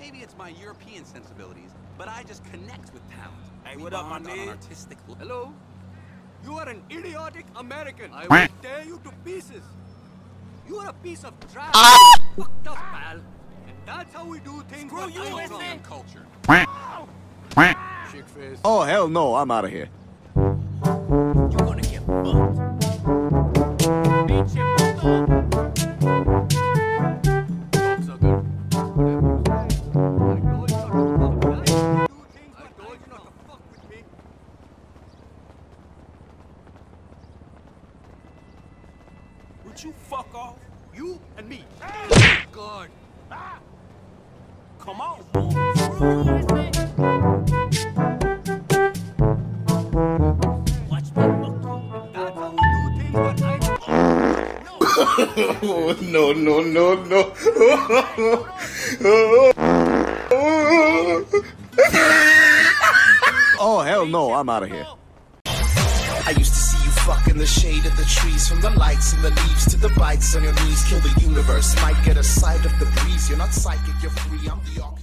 Maybe it's my European sensibilities, but I just connect with talent. Hey, We what up, my bond nigga? artistic Hello? You are an idiotic American. I will tear you to pieces. You are a piece of trash. Ah! Fucked up, pal. And that's how we do things. Screw where you, I'm Wesley. from. American culture. Chick face. Oh, hell no, I'm out of here. Would you fuck off? You and me. God. Come on. Screw you, Wesley. Watch me fuck you. That's how we do things where I Oh, no, no, no, no. Oh, hell no, I'm out of here. I used to see you fuck in the shade of the trees, from the lights and the leaves to the bites on your knees. Kill the universe, might get a sight of the breeze. You're not psychic, you're free. I'm the architect.